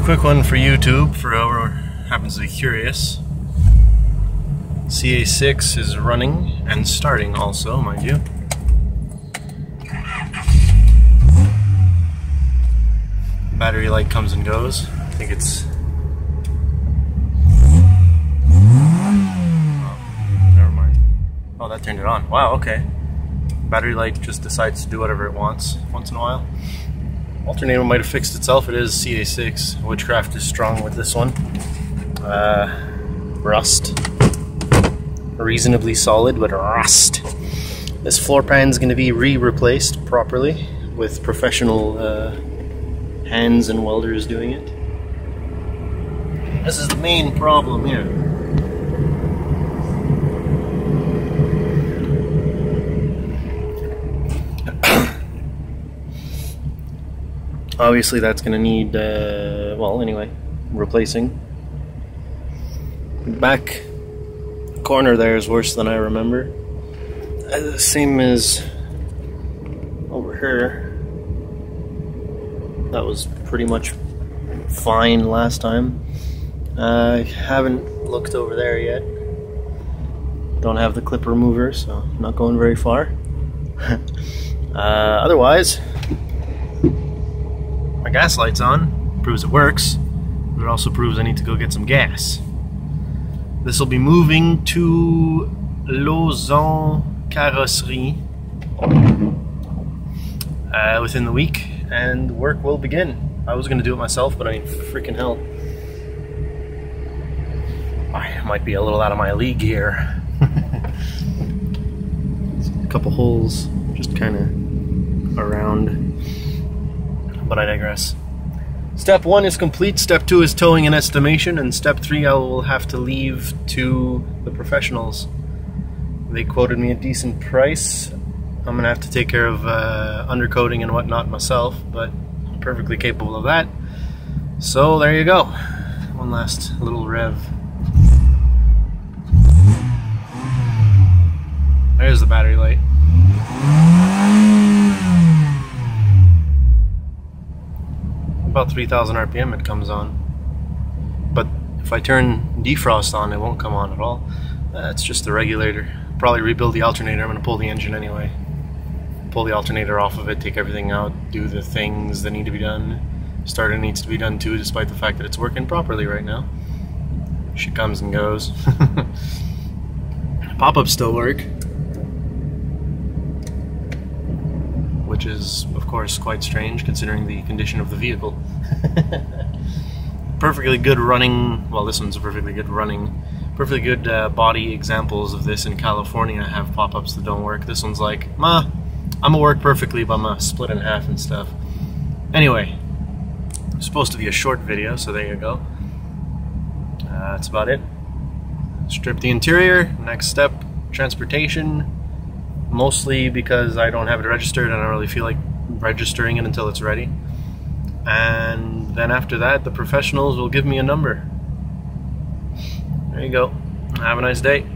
a quick one for YouTube for whoever happens to be curious. CA6 is running and starting also, mind you. Battery light comes and goes. I think it's Oh, never mind. Oh, that turned it on. Wow, okay. Battery light just decides to do whatever it wants once in a while. Alternator might have fixed itself. It is CA6. Witchcraft is strong with this one. Uh, rust. Reasonably solid, but rust. This floor pan is going to be re-replaced properly with professional uh, hands and welders doing it. This is the main problem here. Obviously, that's going to need, uh, well, anyway, replacing. Back corner there is worse than I remember. Uh, same as over here. That was pretty much fine last time. I haven't looked over there yet. Don't have the clip remover, so not going very far. uh, otherwise, my gas light's on, proves it works, but it also proves I need to go get some gas. This will be moving to Lausanne Carrosserie uh, within the week, and work will begin. I was going to do it myself, but I mean, freaking hell. I might be a little out of my league here. a couple holes just kind of around but I digress. Step one is complete, step two is towing and estimation, and step three I will have to leave to the professionals. They quoted me a decent price. I'm gonna have to take care of uh, undercoating and whatnot myself, but I'm perfectly capable of that. So there you go. One last little rev. There's the battery light. About 3000 RPM it comes on. But if I turn defrost on, it won't come on at all. Uh, it's just the regulator. Probably rebuild the alternator. I'm going to pull the engine anyway. Pull the alternator off of it, take everything out, do the things that need to be done. Starter needs to be done too, despite the fact that it's working properly right now. She comes and goes. Pop-ups still work. Which is, of course, quite strange considering the condition of the vehicle. perfectly good running, well, this one's a perfectly good running, perfectly good uh, body examples of this in California have pop ups that don't work. This one's like, ma, I'm gonna work perfectly, but I'm gonna split in half and stuff. Anyway, it's supposed to be a short video, so there you go. Uh, that's about it. Strip the interior. Next step, transportation mostly because I don't have it registered and I don't really feel like registering it until it's ready. And then after that, the professionals will give me a number. There you go. Have a nice day.